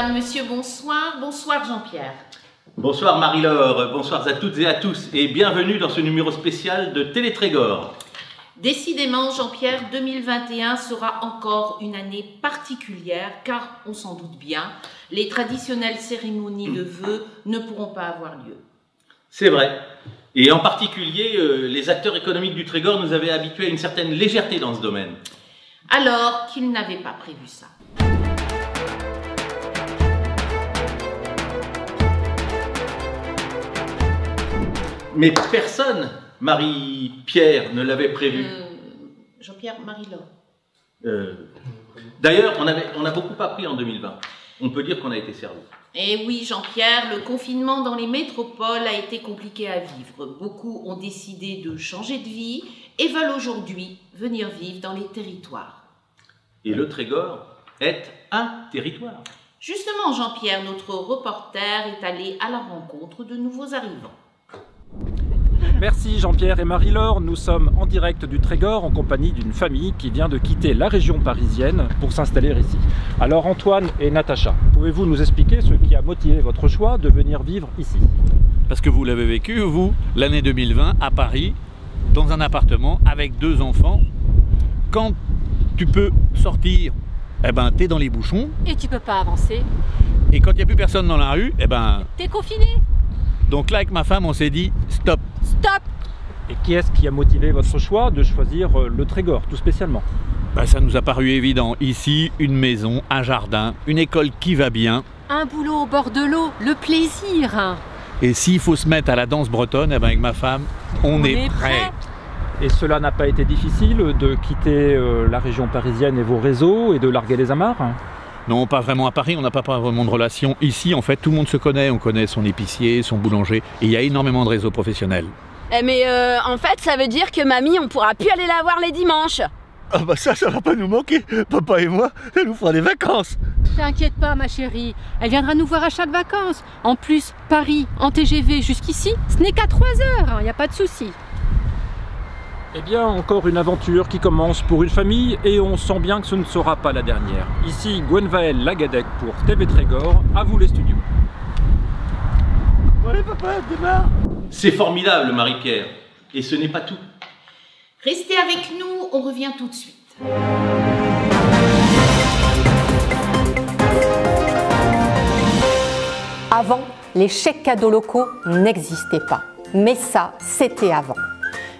Madame, Monsieur, bonsoir. Bonsoir Jean-Pierre. Bonsoir Marie-Laure, bonsoir à toutes et à tous et bienvenue dans ce numéro spécial de Télétrégor. Décidément, Jean-Pierre, 2021 sera encore une année particulière car, on s'en doute bien, les traditionnelles cérémonies de vœux ne pourront pas avoir lieu. C'est vrai. Et en particulier, euh, les acteurs économiques du Trégor nous avaient habitués à une certaine légèreté dans ce domaine. Alors qu'ils n'avaient pas prévu ça. Mais personne, Marie-Pierre, ne l'avait prévu. Euh, Jean-Pierre, Marie-Laure. Euh, D'ailleurs, on, avait- on a beaucoup appris en 2020. On peut dire qu'on a été servi. Et oui, Jean-Pierre, le confinement dans les métropoles a été compliqué à vivre. Beaucoup ont décidé de changer de vie et veulent aujourd'hui venir vivre dans les territoires. Et le Trégor est un territoire. Justement, Jean-Pierre, notre reporter, est allé à la rencontre de nouveaux arrivants. Merci Jean-Pierre et Marie-Laure. Nous sommes en direct du Trégor en compagnie d'une famille qui vient de quitter la région parisienne pour s'installer ici. Alors Antoine et Natacha, pouvez-vous nous expliquer ce qui a motivé votre choix de venir vivre ici? Parce que vous l'avez vécu, vous, l'année 2020, à Paris, dans un appartement, avec deux enfants. Quand tu peux sortir, eh ben, t'es dans les bouchons. Et tu peux pas avancer. Et quand il n'y a plus personne dans la rue, eh ben, T'es confiné. donc là, avec ma femme, on s'est dit, stop. Stop Et qui est-ce qui a motivé votre choix de choisir euh, le Trégor tout spécialement? Ben, ça nous a paru évident. Ici, une maison, un jardin, une école qui va bien. Un boulot au bord de l'eau, le plaisir. Et s'il faut se mettre à la danse bretonne, eh ben, avec ma femme, on, est, prêt. Et cela n'a pas été difficile de quitter euh, la région parisienne et vos réseaux et de larguer les amarres? Non, pas vraiment à Paris, on n'a pas vraiment de relation. Ici, en fait, tout le monde se connaît. On connaît son épicier, son boulanger. Et il y a énormément de réseaux professionnels. Eh, mais euh, en fait, ça veut dire que mamie, on pourra plus aller la voir les dimanches. Ah bah ça, ça va pas nous manquer. Papa et moi, ça nous fera des vacances. T'inquiète pas, ma chérie. Elle viendra nous voir à chaque vacances. En plus, Paris, en TGV jusqu'ici, ce n'est qu'à 3 heures. Il n'y a pas de souci. Eh bien, encore une aventure qui commence pour une famille et on sent bien que ce ne sera pas la dernière. Ici, Gwenvael Lagadec pour TV Trégor, à vous les studios. Bon, allez papa, démarre. C'est formidable, Marie-Pierre. Et ce n'est pas tout. Restez avec nous, on revient tout de suite. Avant, les chèques cadeaux locaux n'existaient pas. Mais ça, c'était avant.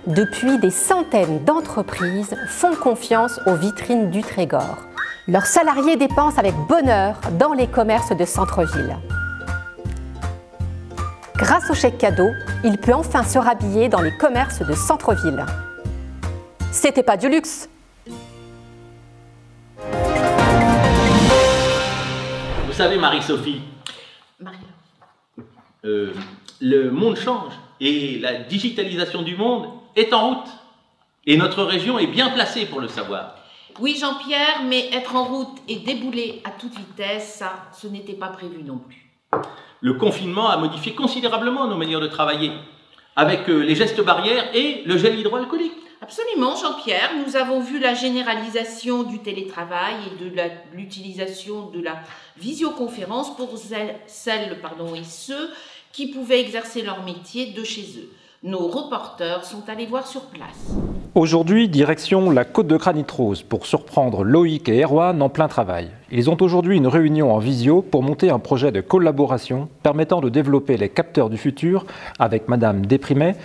Depuis, des centaines d'entreprises font confiance aux vitrines du Trégor. Leurs salariés dépensent avec bonheur dans les commerces de centre-ville. Grâce au chèque cadeau, il peut enfin se rhabiller dans les commerces de centre-ville. C'était pas du luxe, Vous savez, Marie-Sophie, Marie-Laure. euh, le monde change et la digitalisation du monde est en route. Et notre région est bien placée pour le savoir. Oui, Jean-Pierre, mais être en route et débouler à toute vitesse, ça, ce n'était pas prévu non plus. Le confinement a modifié considérablement nos manières de travailler, avec euh, les gestes barrières et le gel hydroalcoolique. Absolument, Jean-Pierre. Nous avons vu la généralisation du télétravail et de l'utilisation de la visioconférence pour celles, et ceux qui pouvaient exercer leur métier de chez eux. Nos reporters sont allés voir sur place. Aujourd'hui, direction la côte de Granit-Rose pour surprendre Loïc et Erwan en plein travail. Ils ont aujourd'hui une réunion en visio pour monter un projet de collaboration permettant de développer les capteurs du futur avec Madame Déprimet,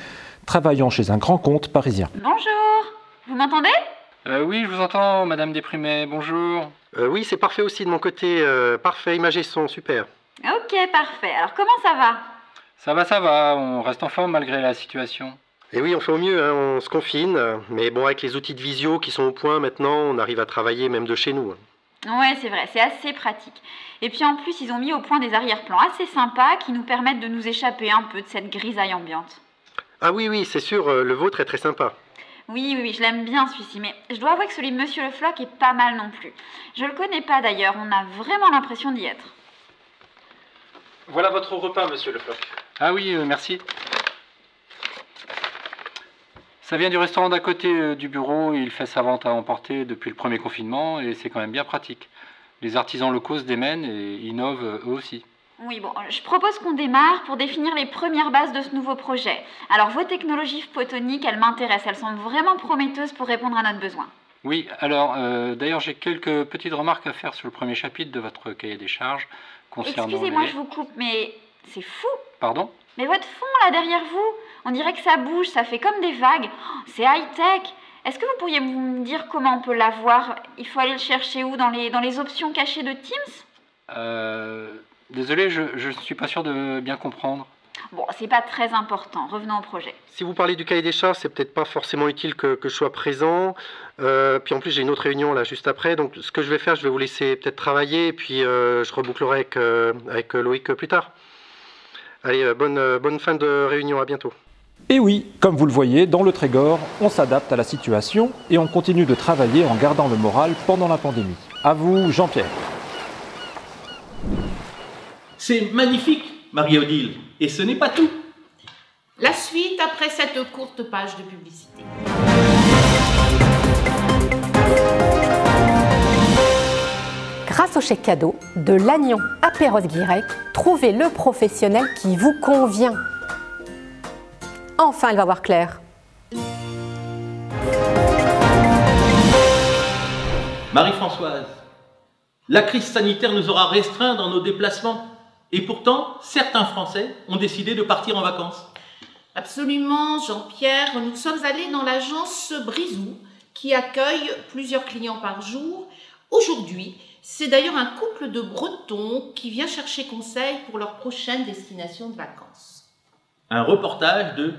travaillant chez un grand compte parisien. Bonjour. Vous m'entendez? Euh, oui, je vous entends, Madame Déprimet, bonjour. Euh, oui, c'est parfait aussi de mon côté. euh, parfait, imagés sont super. Ok, parfait. Alors comment ça va? Ça va, ça va, on reste en forme malgré la situation. Et oui, on fait au mieux, hein, on se confine. Mais bon, avec les outils de visio qui sont au point maintenant, on arrive à travailler même de chez nous. hein. Ouais, c'est vrai, c'est assez pratique. Et puis en plus, ils ont mis au point des arrière-plans assez sympas qui nous permettent de nous échapper un peu de cette grisaille ambiante. Ah oui, oui, c'est sûr, euh, le vôtre est très sympa. Oui, oui, oui, je l'aime bien celui-ci, mais je dois avouer que celui de Monsieur Le Floch est pas mal non plus. Je le connais pas d'ailleurs, on a vraiment l'impression d'y être. Voilà votre repas, Monsieur Le Floch. Ah oui, euh, merci. Ça vient du restaurant d'à côté euh, du bureau. Il fait sa vente à emporter depuis le premier confinement et c'est quand même bien pratique. Les artisans locaux se démènent et innovent eux aussi. Oui, bon, je propose qu'on démarre pour définir les premières bases de ce nouveau projet. Alors, vos technologies photoniques, elles m'intéressent, elles semblent vraiment prometteuses pour répondre à notre besoin. Oui, alors euh, d'ailleurs j'ai quelques petites remarques à faire sur le premier chapitre de votre cahier des charges concernant Excusez-moi, les... je vous coupe, mais c'est fou. Pardon? Mais votre fond là derrière vous, on dirait que ça bouge, ça fait comme des vagues. Oh, c'est high-tech. Est-ce que vous pourriez me dire comment on peut l'avoir? Il faut aller le chercher où? Dans les, dans les options cachées de Teams? Euh, désolé, je ne suis pas sûr de bien comprendre. Bon, c'est pas très important. Revenons au projet. Si vous parlez du cahier des charges, c'est peut-être pas forcément utile que, que je sois présent. Euh, puis en plus, j'ai une autre réunion là juste après. Donc ce que je vais faire, je vais vous laisser peut-être travailler et puis euh, je rebouclerai avec, euh, avec Loïc plus tard. Allez, euh, bonne, euh, bonne fin de réunion, à bientôt. Et oui, comme vous le voyez, dans le Trégor, on s'adapte à la situation et on continue de travailler en gardant le moral pendant la pandémie. À vous, Jean-Pierre. C'est magnifique, Marie-Odile. Et ce n'est pas tout. La suite après cette courte page de publicité. Grâce au chèque cadeau de Lannion à Perros-Guirec, trouvez le professionnel qui vous convient. Enfin, elle va voir clair. Marie-Françoise, la crise sanitaire nous aura restreints dans nos déplacements. Et pourtant, certains Français ont décidé de partir en vacances. Absolument, Jean-Pierre. Nous sommes allés dans l'agence Brisou qui accueille plusieurs clients par jour. Aujourd'hui, c'est d'ailleurs un couple de Bretons qui vient chercher conseil pour leur prochaine destination de vacances. Un reportage de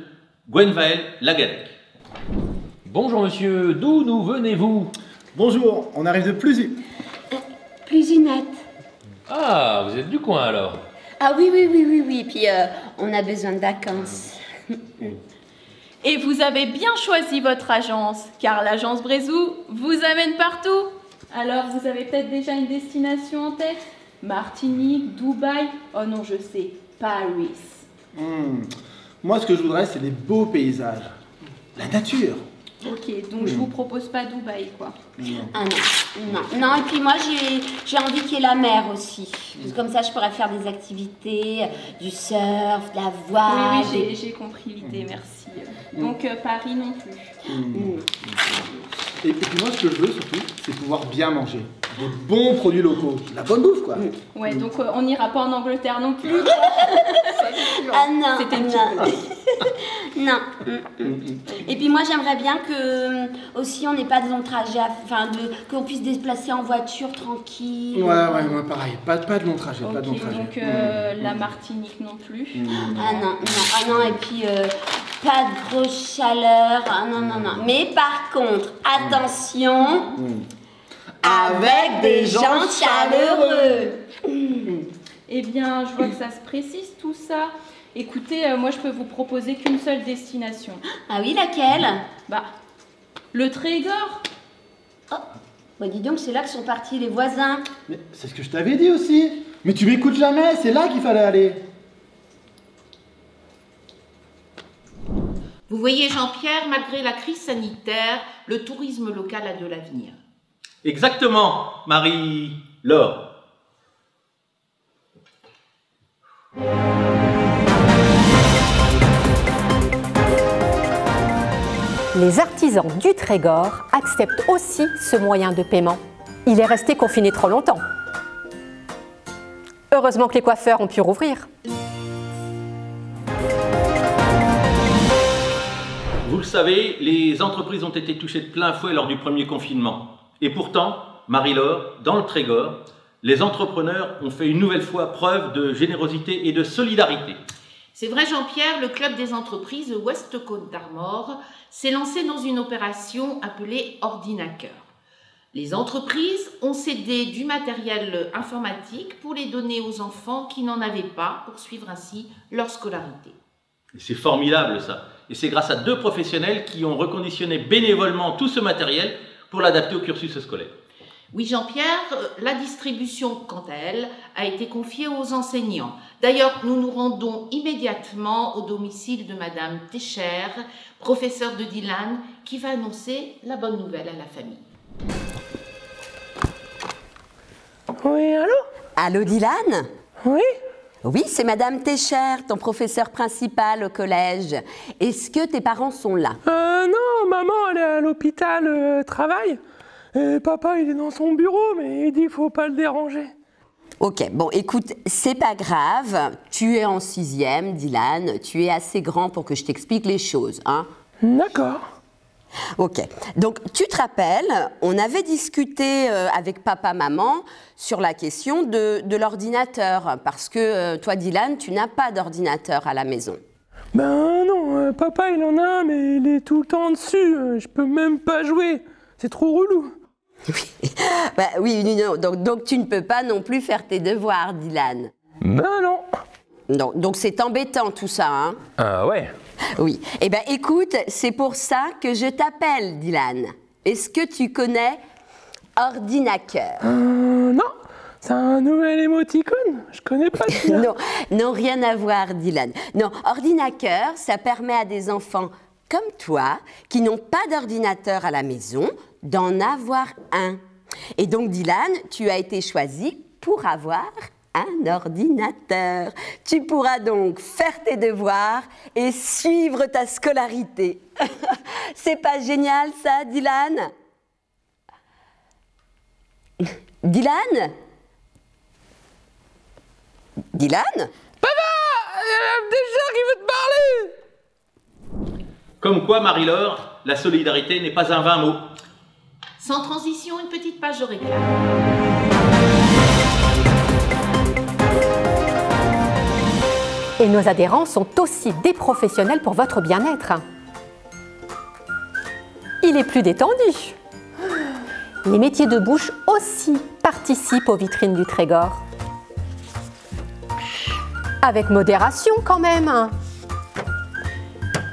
Gwenvael Lagadec. Bonjour monsieur, d'où nous venez-vous? Bonjour, on arrive de Plusu. Plusinette. Ah, vous êtes du coin alors Ah oui, oui, oui, oui, oui. Puis euh, on a besoin de vacances. Et vous avez bien choisi votre agence, car l'agence Brézou vous amène partout. Alors, vous avez peut-être déjà une destination en tête? Martinique, Dubaï? Oh non, je sais, Paris. Hmm. Moi, ce que je voudrais, c'est des beaux paysages. La nature. Ok, donc je vous propose pas Dubaï, quoi. Ah non, non, non. Et puis moi, j'ai, j'ai envie qu'il y ait la mer aussi. Parce que comme ça, je pourrais faire des activités, du surf, de la voile. Oui, oui, j'ai, compris l'idée, merci. Donc, euh, Paris non plus. Hmm. Et, et puis moi, ce que je veux surtout, c'est pouvoir bien manger. Des bons produits locaux. La bonne bouffe, quoi. Ouais, donc euh, on n'ira pas en Angleterre non plus. Ah non, C'était une non. petite non. mm, mm. Et puis moi j'aimerais bien que euh, aussi on n'ait pas de long trajet, enfin de qu'on puisse se déplacer en voiture tranquille. Ouais, ouais, moi pareil. Pas, pas de long trajet, pas de long Ok, trajet. donc euh, la Martinique non plus. Ah non, non, ah non, et puis euh, pas de grosse chaleur, ah non, non, non. Mais par contre, attention, avec des gens chaleureux. Eh bien, je vois que ça se précise tout ça. Écoutez, euh, moi je peux vous proposer qu'une seule destination. Ah oui, laquelle? Bah, le Trégor. Bah dis donc, c'est là que sont partis les voisins. Mais c'est ce que je t'avais dit aussi. Mais tu m'écoutes jamais, c'est là qu'il fallait aller. Vous voyez, Jean-Pierre, malgré la crise sanitaire, le tourisme local a de l'avenir. Exactement, Marie-Laure. Les artisans du Trégor acceptent aussi ce moyen de paiement. Il est resté confiné trop longtemps. Heureusement que les coiffeurs ont pu rouvrir. Vous le savez, les entreprises ont été touchées de plein fouet lors du premier confinement. Et pourtant, Marie-Laure, dans le Trégor, les entrepreneurs ont fait une nouvelle fois preuve de générosité et de solidarité. C'est vrai, Jean-Pierre, le club des entreprises West Côte d'Armor s'est lancé dans une opération appelée Ordinateur. Les entreprises ont cédé du matériel informatique pour les donner aux enfants qui n'en avaient pas pour suivre ainsi leur scolarité. C'est formidable ça. Et c'est grâce à deux professionnels qui ont reconditionné bénévolement tout ce matériel pour l'adapter au cursus scolaire. Oui, Jean-Pierre, euh, la distribution, quant à elle, a été confiée aux enseignants. D'ailleurs, nous nous rendons immédiatement au domicile de Madame Técher, professeure de Dylan, qui va annoncer la bonne nouvelle à la famille. Oui, allô? Allô, Dylan? Oui? Oui, c'est Madame Técher, ton professeur principal au collège. Est-ce que tes parents sont là? Euh, non, maman, elle est à l'hôpital, euh, travail. Et papa, il est dans son bureau, mais il dit qu'il faut pas le déranger. Ok, bon, écoute, c'est pas grave. Tu es en sixième, Dylan. Tu es assez grand pour que je t'explique les choses, hein? D'accord. Ok, donc tu te rappelles, on avait discuté euh, avec papa-maman sur la question de, de l'ordinateur, parce que euh, toi, Dylan, tu n'as pas d'ordinateur à la maison. Ben non, euh, papa, il en a un, mais il est tout le temps dessus. euh, Je peux même pas jouer. C'est trop relou. Bah oui, non, donc, donc tu ne peux pas non plus faire tes devoirs, Dylan. Ben non. Non, donc c'est embêtant tout ça, hein Ah ouais. Oui. Eh ben écoute, c'est pour ça que je t'appelle, Dylan. Est-ce que tu connais Ordinateur Euh, non, c'est un nouvel émoticône. Je connais pas. Non, non, rien à voir, Dylan. Non, ordinateur, ça permet à des enfants comme toi, qui n'ont pas d'ordinateur à la maison, d'en avoir un. Et donc, Dylan, tu as été choisi pour avoir un ordinateur. Tu pourras donc faire tes devoirs et suivre ta scolarité. C'est pas génial, ça, Dylan? Dylan? Dylan? Papa Déjà qui veut te parler Comme quoi, Marie-Laure, la solidarité n'est pas un vain mot. Sans transition, une petite page de récap. Et nos adhérents sont aussi des professionnels pour votre bien-être. Il est plus détendu. Les métiers de bouche aussi participent aux vitrines du Trégor. Avec modération quand même.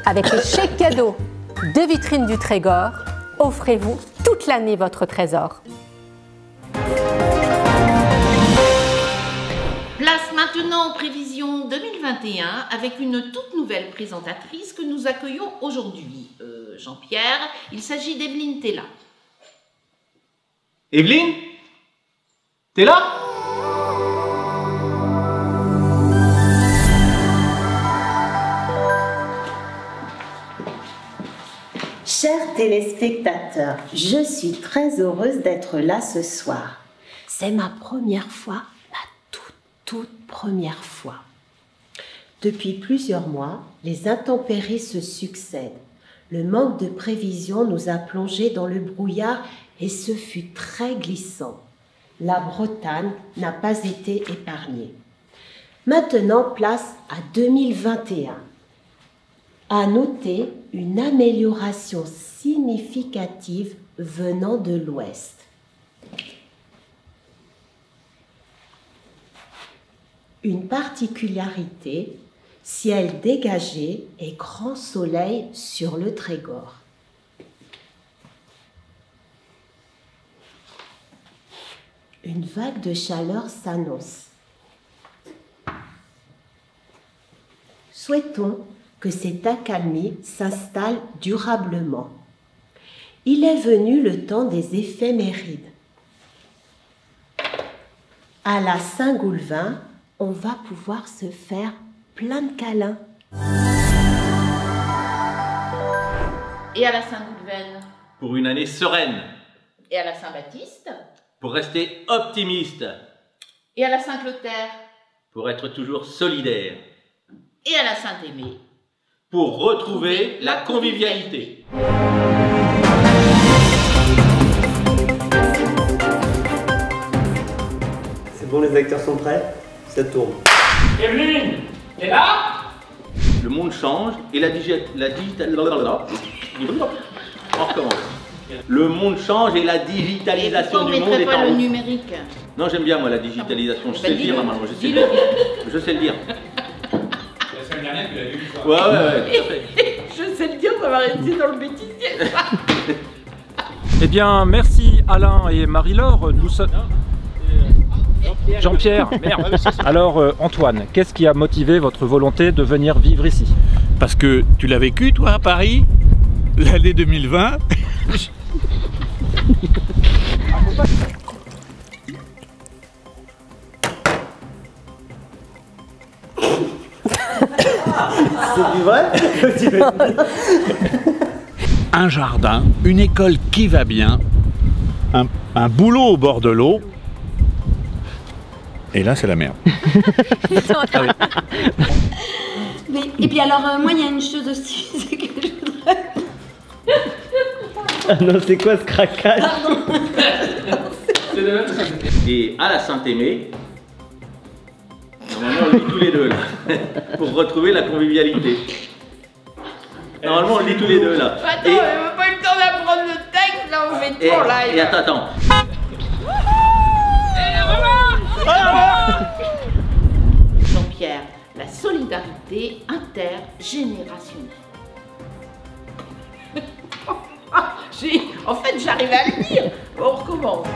Avec les chèques cadeaux de vitrines du Trégor, offrez-vous toute l'année votre trésor. Maintenant aux prévisions 2021 avec une toute nouvelle présentatrice que nous accueillons aujourd'hui. Euh, Jean-Pierre, il s'agit d'Evelyne Tella. Evelyne? T'es là? Chers téléspectateurs, je suis très heureuse d'être là ce soir. C'est ma première fois, toute, première fois. Depuis plusieurs mois, les intempéries se succèdent. Le manque de prévision nous a plongés dans le brouillard et ce fut très glissant. La Bretagne n'a pas été épargnée. Maintenant, place à 2021. À noter une amélioration significative venant de l'Ouest. Une particularité, ciel dégagé et grand soleil sur le Trégor. Une vague de chaleur s'annonce. Souhaitons que cette accalmie s'installe durablement. Il est venu le temps des éphémérides. À la Saint-Goulvin, on va pouvoir se faire plein de câlins. Et à la Saint-Goulven Pour une année sereine, Et à la Saint-Baptiste. Pour rester optimiste, Et à la Saint-Clotaire. Pour être toujours solidaire, Et à la Saint-Aimée pour retrouver la convivialité. C'est bon, les acteurs sont prêts? Ça tourne. Evelyne, t'es là? Le monde change et la, digi- la digital... On recommence. Le monde change et la digitalisation du monde est pas en le route. numérique Non, j'aime bien moi la digitalisation. Je Bah, sais le dire, dis-le. maman. Je sais le dire. Je sais le dire. La semaine dernière, tu l'as vu une fois. Ouais, ouais, ouais, fait. Je sais le dire, ça va rester dans le bêtisier. Eh bien, merci Alain et Marie-Laure. Nous sommes. Jean-Pierre, merde. Alors euh, Antoine, qu'est-ce qui a motivé votre volonté de venir vivre ici Parce que tu l'as vécu toi à Paris, l'année 2020. C'est du vrai Un jardin, une école qui va bien, un boulot au bord de l'eau, et là, c'est la merde. Mais- et puis alors, euh, moi, il y a une chose aussi, c'est que je voudrais... Ah non, c'est quoi ce craquage Et à la Saint-Aimé, normalement on le lit tous les deux là, pour retrouver la convivialité. Normalement on le lit tous les deux là. Attends, Et- on n'a pas eu le temps d'apprendre le texte, là on fait en live. et attends, attends. Solidarité intergénérationnelle. J'ai- en fait, j'arrive à le. Bon, on recommence.